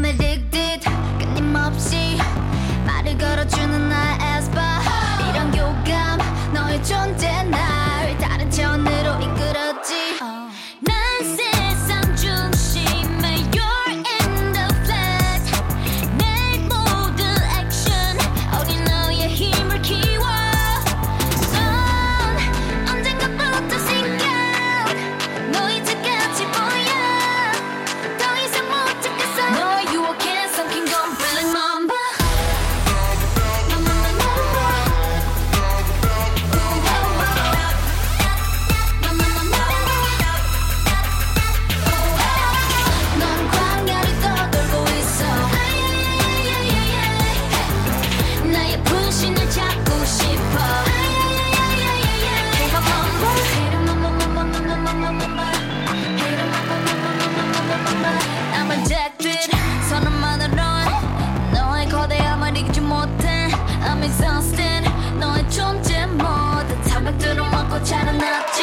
comedy. I'm